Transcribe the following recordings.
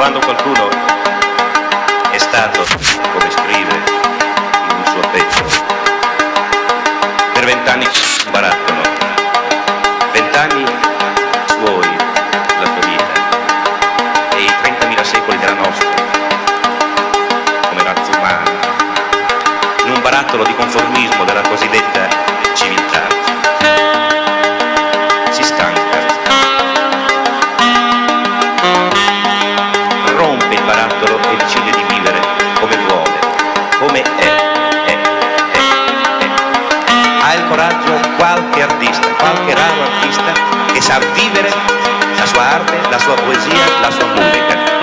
Quando qualcuno è stato, barattolo di conformismo della cosiddetta civiltà. Si stanca, rompe il barattolo e decide di vivere come vuole, come è, è, è, è. Ha il coraggio qualche artista, qualche raro artista che sa vivere la sua arte, la sua poesia, la sua musica.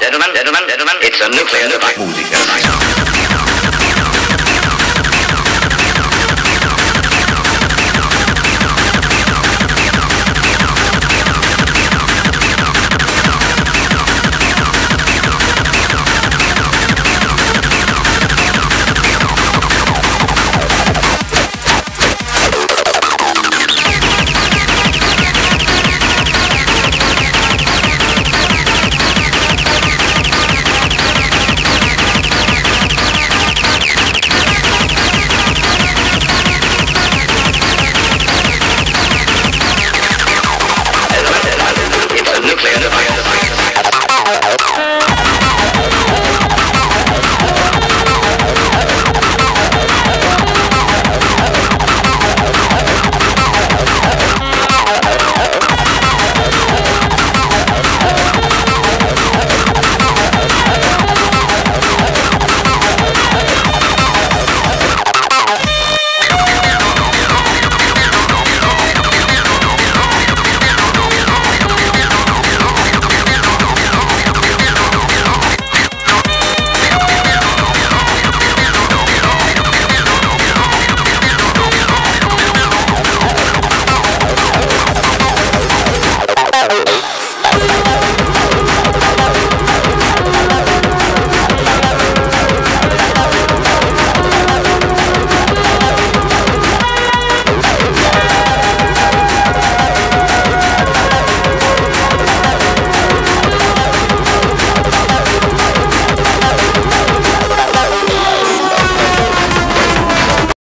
Gentlemen, gentlemen, gentlemen, it's a nuclear device.